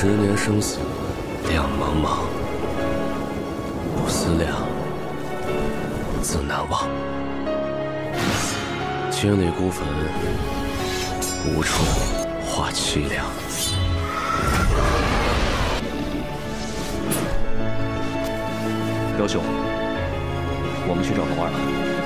十年生死两茫茫，不思量，自难忘。千里孤坟，无处话凄凉。彪兄，我们去找龙儿了。